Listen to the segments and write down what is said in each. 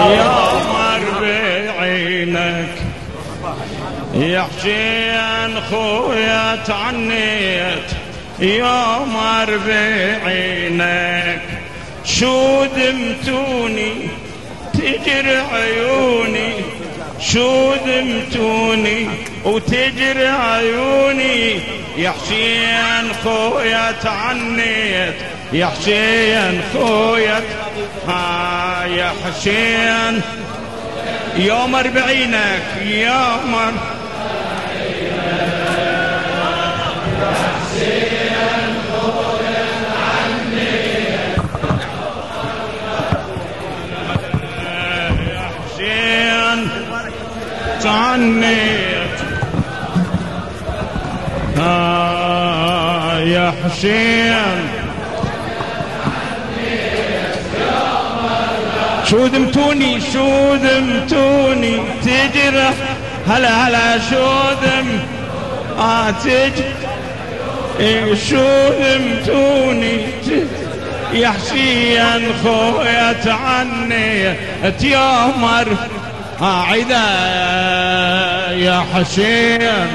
يوم بعينك يا حسين خويا تعنيت يوم بعينك شو دمتوني تجري عيوني شو دمتوني وتجري عيوني؟ يا حسين خويا تعنيت يا حسين خويا ها يا حسين يوم أربعينك يا تعنيت آه يا حسين. شو دمتوني شو دمتوني؟ تجرح هلا هلا شو دم؟ آه تج إيه شو دمتوني؟ ت- يا حسين خويا تعني. تيومر آه عدا يا حسين.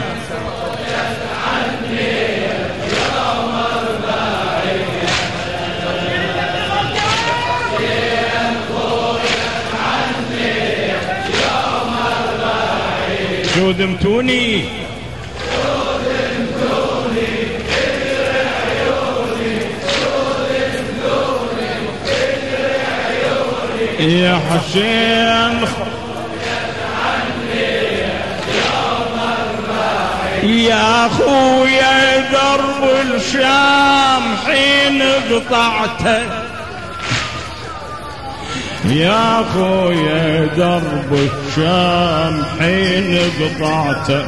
شو دمتوني؟ يا حسين يا خويا درب الشام حين قطعته يا خويا درب الشام حين قطعته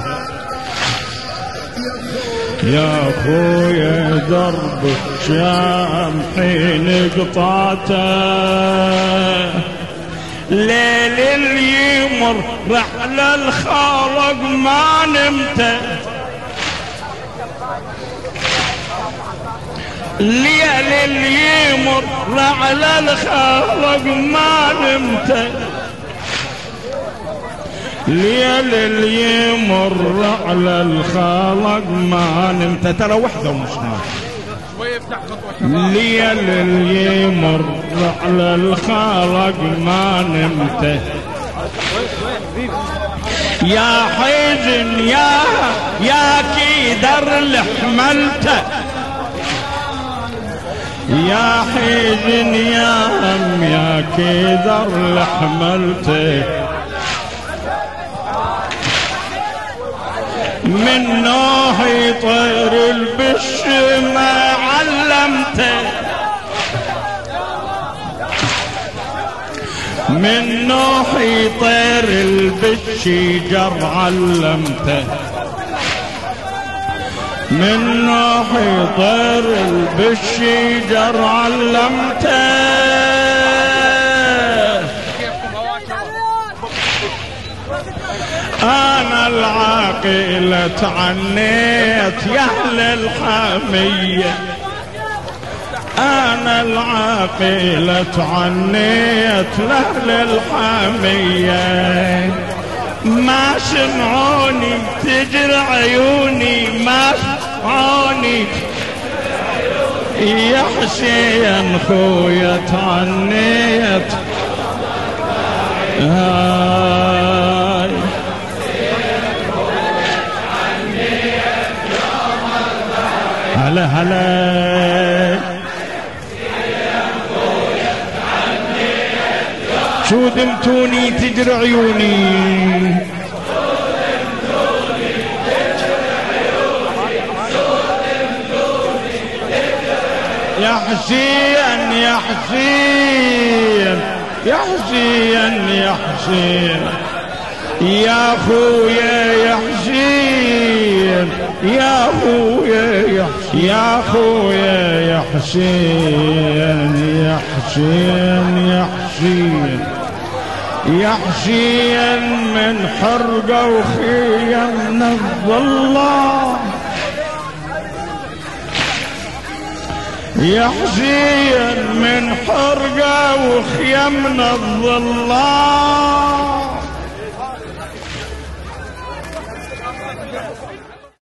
يا خويا درب الشام حين قطعته ليل اليمر رحلة الخالق ما نمت. ليل اليمر رحلة الخالق ما نمت ليل اليمر على الخالق ما نمت ترى وحده ومش ليل اليمر على الخالق ما نمت يا حزن يا اللي حملته يا حزن يا هم يا كيدر اللي حملته من نوح يطير البش ما علمته. من نوح يطير البش جر علمته. من نوح يطير البش جر علمته أنا العاقلة تعنيت يا أهل الحمية أنا العاقلة تعنيت لاهل الحمية ما سمعوني تجري عيوني ما سمعوني يا حسين خويا تعنيت. هلا هلا. شو دمتوني تجري عيوني حسين يا حسين يا حسين يا حسين يا خويا يا حسين يا خويا يا يا خويا يا حسين يا حسين يا حسين يا حسين من حرقة وخيم نبض الله يا حسين من حرقة وخيمنا الظلام.